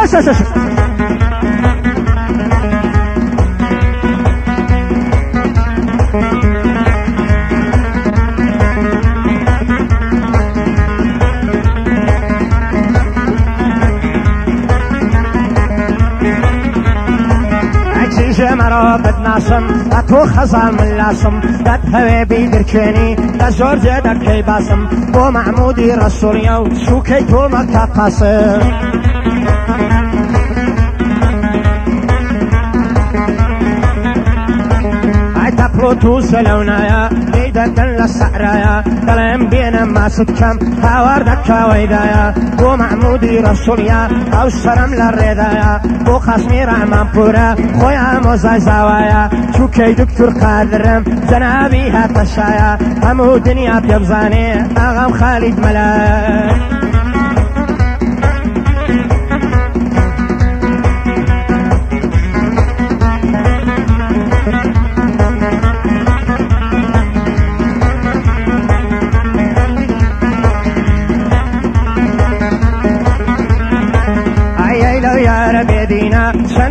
Oxa, oxa, oxa. بدناسم ئە تۆ خەزان من لاسم دەت هەوێ بیدرکێنی دە زۆر جێ دەکەی باسم بۆ مەحمودی ڕەسووریا و سوکەی تۆمە تا قاسم. تەپۆ تو سەلەونایە ويدن للسعرايا كلام بينا ما سكم هاوردك ويدايا ومعمودي رسوليا او سلام للردايا وخصمي رحمان بورا خويا موزاي زوايا شو كي دكتور قادرم زنابي هاتشايا همو دنيا بيبزاني اغام خالد ملاك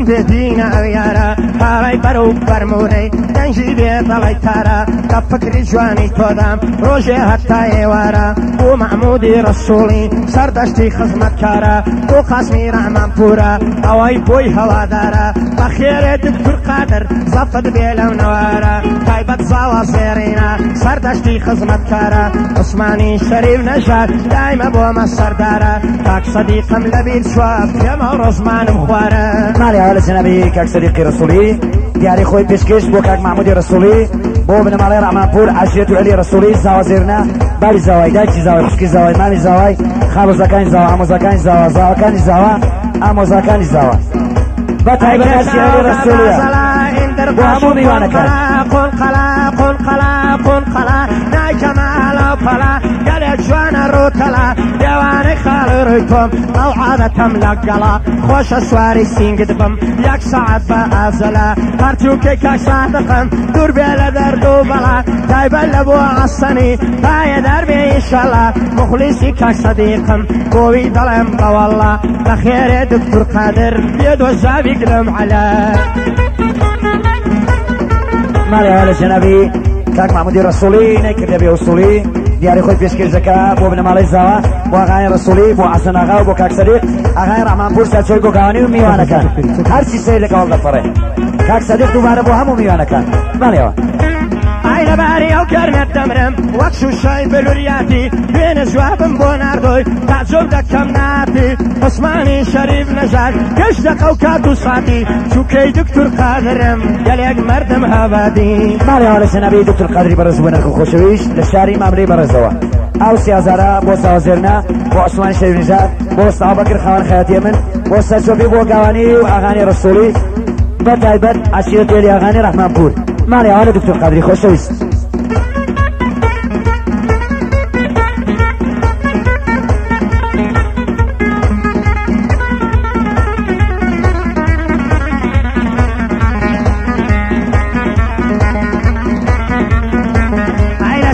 بێدینە ئەویارە پاڕای بەرە و بەرمورەی دەنجی بێ دەڵی تارە کە فکری جوانی تۆدام ڕۆژێ هەتا ئێوارە بۆ مەحمودی ڕسوڵی سەردەشتی خزمەتکارە بۆ قاسمی ڕحمان پورە ئەوەی بۆی هەوادارە بە خێرێت پرقادر زەفت بێ لەو نەوارە تایبەت زاوە سێرینە سەردەشتی خزمەتکارە عوسمانی شەریف نەژاد دایمە بۆمە سەردارە تاکسەدی خەم لەبیر شواب پێمە ڕۆزمانم خوارە نالی اول که کاک صدیقی رسولی دیاری خوی پیشکش بو کاک محمود رسولی بو بن مالی رحمان پور علی رسولی زوازرنا بری زوای چی زاوی خوشکی زکانی مانی امو زکانی زوا زاوی زوا زاوی زوا زکانی زوا با تایبه کسی علی رسولی وامضي وانا كلا قل قلا قل قلا قل قلا نا جمال فلا قال جوان الروتلا ديوان خالركم موعدة ملقلا خوش اسواري سينقدبم ياك ساعة فازلا قرتوكي كاك صادقم دور بيلا دردو بلا دايبا لبو عصني باي دربي ان شاء الله مخلصي كاك صديقم قوي ظلم قوالا بخير دكتور قادر يد وزابي قدم على Marja Eleć جنبی تاک محمودی رسولی، некер بی اصولی دیاری خود پیش کرد که بو بن مالی زوا بو آقای رسولی بو حسن آقا بو صدیق، آقای رحمان پور سر چوی گوگانی و میوانه کن هر چی سیر لکه دفره کک صدیق دوباره بو همو میوانه کن بله ئایلەباری ئەو کەرنەت دەمرم وەک شوشای بلوریاتی دوێنە جوابم بۆ نردۆی تا زۆر دەکەم ناتی عسمانی شەریف نەژار گەش دەقە و کات و ساتی چووکەی دکتور قادرم گەلێک مردم هاوادی ماڵیوانە سەنەبی دکتور قادری بەرز بنەکە خۆشەویش لە شاری مامری بەرزەوە ئەو سیازارە بۆ ساوازێرنا بۆ عسمان شەویژار بۆ ساابکر خاوەن خەتی من بۆ سەرچۆبی بۆ گاوانی و ئاغانی ڕسووری بە تایبەت عشیرە تێریاغانی ڕحمان پور. بله حالا دکتر قدری خوش دویست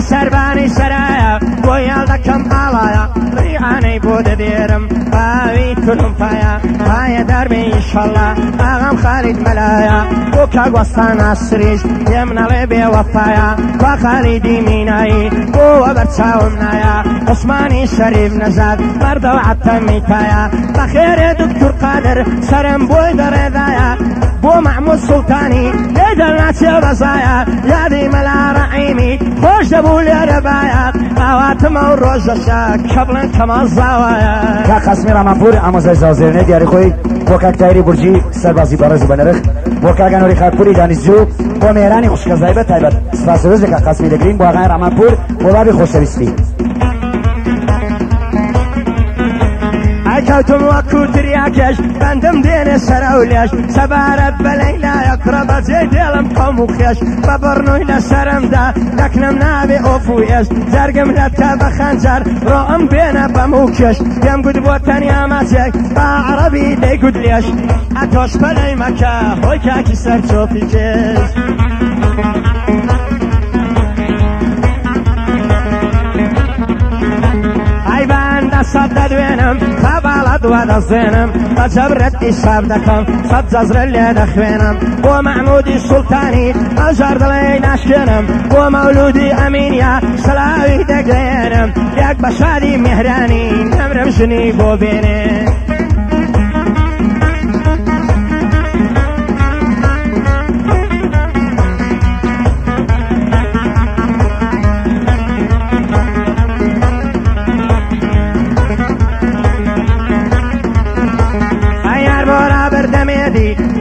سربانی سرایم گویل دکم آلایم ریحانی بوده دیرم باوی كلهم فايا فايا دربي إن شاء الله أغام خالد ملايا وكا وصان أسريش يمنا لبي وفايا وخالدي ميناي وبرتسا ومنايا عثماني شريف نزاد برضو عتميتايا بخير دكتور قادر سرم بوي دایا بو محمود سلطاني ليدل ناسي بزایا يا ملا رعیمی خوش دبول يا ربايا روز وروزشا كبلا كما الزوايا تصمیم من پور امازای زازرنه دیاری خوی کوکک تایری برجی سربازی براز بنرخ کوکک انوری خاکپوری دانیزو با مهرانی خوشکزایی به تایبت سپاس روز که قسمی دگریم با آقای امان پور بابی خوشویستی حكوتم وكوت رياكش بندم دين سراوليش سبارت بلينا يقرب زيد قوم وخيش ببرنوي نسرم دا دكنم نابي اوفويش زرقم لتا بخنجر رؤم بينا بموكش يم قد بوتني امازيك با دي قد ليش اتوش بلي مكا هوي كاكي سر چوفي كيش لە سەد دەدوێنم خەباڵە دووە دەزێنم بەجەبرەتی ساب دەکەم سەد جەزرە لێ دەخوێنم بۆ مەمودی سوڵتانی ئەژار دڵی ناشکێنم بۆ مەولودی ئەمینیا سەلاوی دەگرێنم یەک بە شادی میهرانی نەمرم ژنی بۆ بێنێن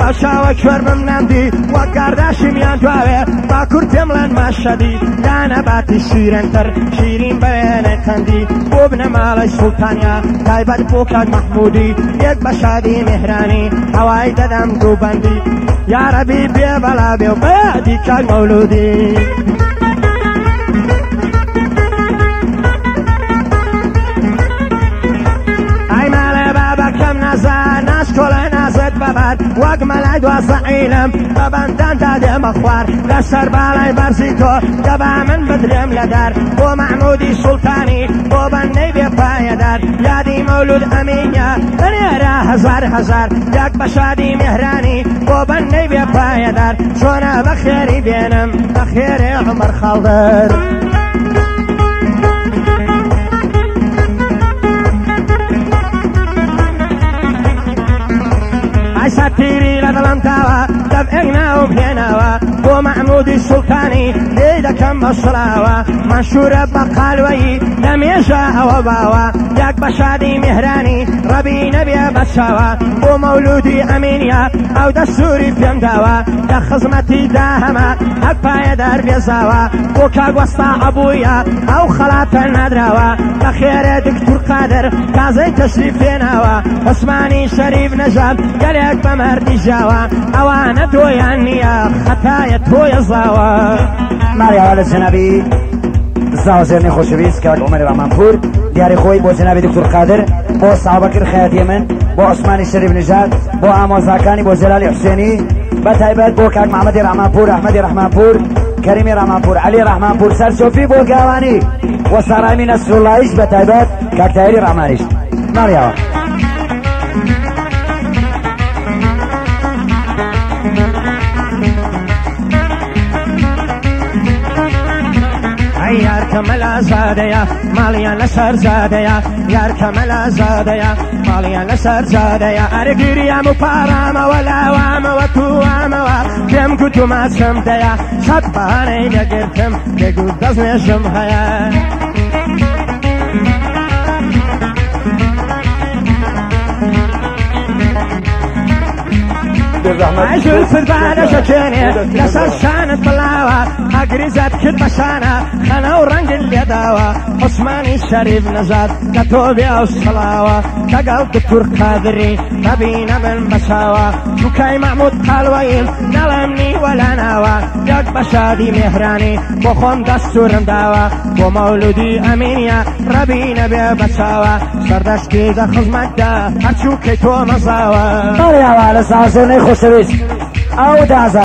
پاشاوە کوێر بم نندی وەکارداشی میان دواوێ با کورتێم لەن ماشەدی دانەباتی شیرنتر شیرین بەێنێ خەندی بۆ بنە ماڵی سوڵتانیا تایبەت بۆکات مەحمودی یەک بە شادی مهرانی هەوای دەدەم دوو بەندی یارەبی بێ بەلا بێ و بەدی کار مەولودی. دەکات وەک مەلای دواسەعیلم بەبندان تا دێمە خوار لە سەرباڵای بەرزی تۆ دەبا من بدرێم لەدار بۆ مەحمودی سوڵتانی بۆ بەندەی بێپایەدار یادی مەولود ئەمینە بنێرە هزار هزار یاک بە شادی مهرانی بۆ بەندەی بێپایەدار چۆنە بە خێری بێنم بە خێرێ عمر خاڵدەر. بۆم هێناوە بۆ مەحمودی سوڵتانی لێ دەکەم بە سراوە مەشورە بە قالوەی مێژە ئەوە باوە یاک بە شادی میهرانی ڕەبی نەبێ بەچاوە بۆ مەولودی ئەمینیا ئەو دەسووری پێم داوە لە خزمەتی دا هەمە هەک پایەدار بێزاوە بۆ کاگوەستا ئەبووە ئەو خەلاتە نادراوە لە خێرە دکتور قادر تازەی تەشری پێێناوە عسمانی شەریف نەژاب گەلێک بە مردی ژاوە ئەوانە تۆیان نییە خەتایە تۆیە زاوە ماریاوە لە جنەبی. سازرنی خوشویست که عمر و منفور دیار خوی با جناب دکتر قادر با صحابکر خیاتی من با عثمان شریف نجات با امازاکانی با جلال حسینی با تایبت با کک محمد رحمانپور احمد رحمانپور کریم رحمانپور علی رحمانپور سرشوفی با گوانی و سرامی اللهیش با تایبت کک تایری رحمانیش آوان کەمەلا زادەیە ماڵیان لەسەر زادەیە یار کەمەلا زادەیە ماڵیان لەسەر زادەیە ئەرگیریام و پارامەوە لاوامەوە توامەوە پێم گوت و ماچەم دەیە سەد بانەی نەگرتم دەگوت دەستێژم هەیە. عبدالرحمن سردانە شەکێنێ لەسەر شانت بڵاوە ئەگریزات کرد بەشانە خەنە و ڕەنگل لێداوە عوسمانی شەریف نەزات لە تۆ بێ سڵاوە لەگەڵ دکتور قادری نەبینە من بەساوە دوکای مەموود قالوەیم نەڵێم نی وەلاناوە یەک بە شادی مێهرانی بۆ خۆم دەستورم داوە بۆ مەولودی ئەمینە ڕەبینە بێ بەساوە سەردەشتی دە خزمەتدا هەرچووکەی تۆ مەزاوە بەڵیاوە لە سازێنەی خۆ Deus te abençoe. Audaza.